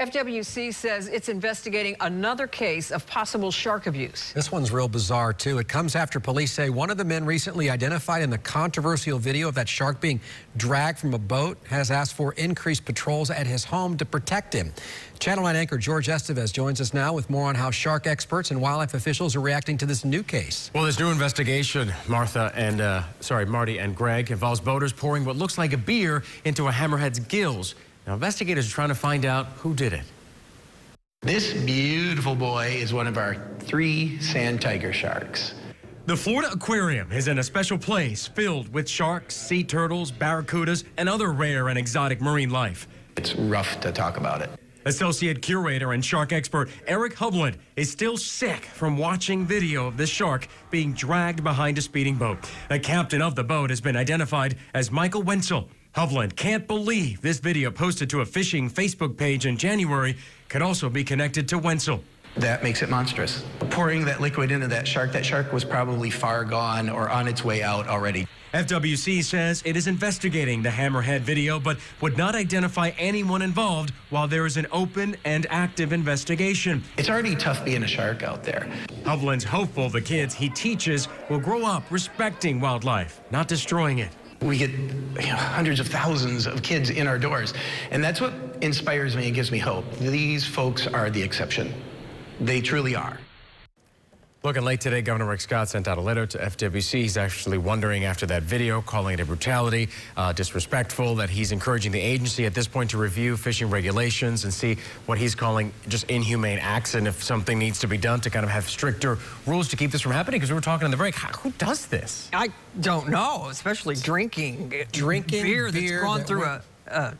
FWC says it's investigating another case of possible shark abuse. This one's real bizarre, too. It comes after police say one of the men recently identified in the controversial video of that shark being dragged from a boat has asked for increased patrols at his home to protect him. Channel 9 anchor George Estevez joins us now with more on how shark experts and wildlife officials are reacting to this new case. Well, this new investigation, Martha and, uh, sorry, Marty and Greg, involves boaters pouring what looks like a beer into a hammerhead's gills. Now, investigators are trying to find out who did it. This beautiful boy is one of our three sand tiger sharks. The Florida Aquarium is in a special place filled with sharks, sea turtles, barracudas, and other rare and exotic marine life. It's rough to talk about it. Associate curator and shark expert Eric Hovland is still sick from watching video of this shark being dragged behind a speeding boat. The captain of the boat has been identified as Michael Wenzel. Hovland can't believe this video posted to a fishing Facebook page in January could also be connected to Wenzel. That makes it monstrous. Pouring that liquid into that shark, that shark was probably far gone or on its way out already. FWC says it is investigating the Hammerhead video, but would not identify anyone involved while there is an open and active investigation. It's already tough being a shark out there. Hovland's hopeful the kids he teaches will grow up respecting wildlife, not destroying it we get you know, hundreds of thousands of kids in our doors. And that's what inspires me and gives me hope. These folks are the exception. They truly are. Looking late today, Governor Rick Scott sent out a letter to FWC. He's actually wondering after that video, calling it a brutality, uh, disrespectful, that he's encouraging the agency at this point to review fishing regulations and see what he's calling just inhumane acts and if something needs to be done to kind of have stricter rules to keep this from happening. Because we were talking in the break, who does this? I don't know, especially drinking, drinking beer, beer that's gone that through a uh,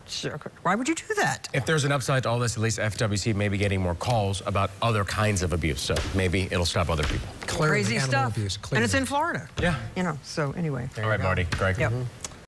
why would you do that? If there's an upside to all this, at least FWC may be getting more calls about other kinds of abuse. So maybe it'll stop other people. Clearly Crazy stuff. Abuse, and it's in Florida. Yeah. You know, so anyway. All right, Marty, Greg. Yep. Mm -hmm.